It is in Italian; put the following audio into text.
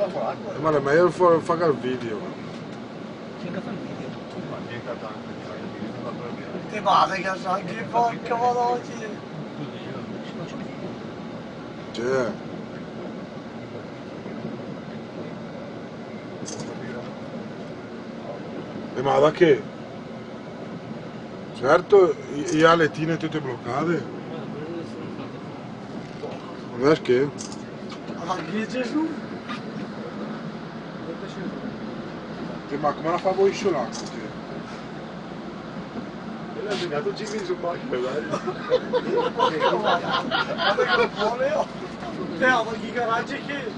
Ma è meglio fare il video. Mica fa il video. Ti pare che sai che porca voloci. Ci faccio vedere. Cioè. E ma da che? Certo, le tine tutte bloccate. Non è che? Ma che Gesù? Tembakımana favorisyon hakkı diyor. Nato ci mi sul macchio, guarda. Ma che cavolo! o ma chi caracci che...